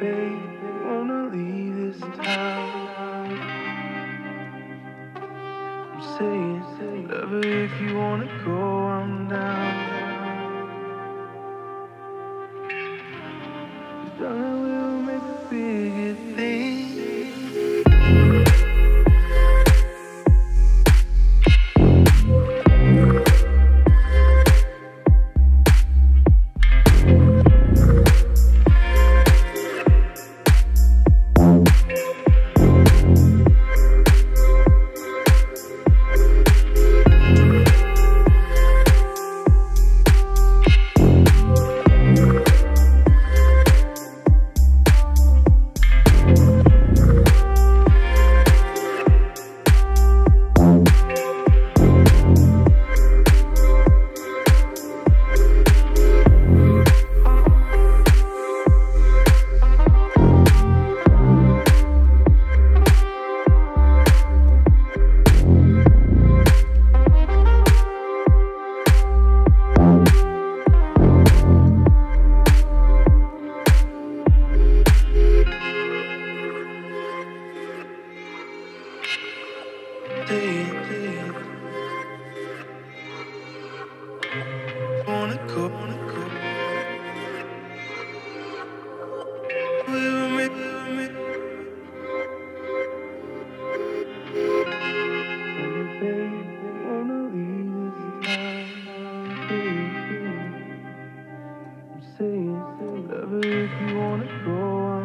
babe, wanna leave this town. I'm saying, lover, if you wanna go, I'm down. Saying, lover, if you wanna go,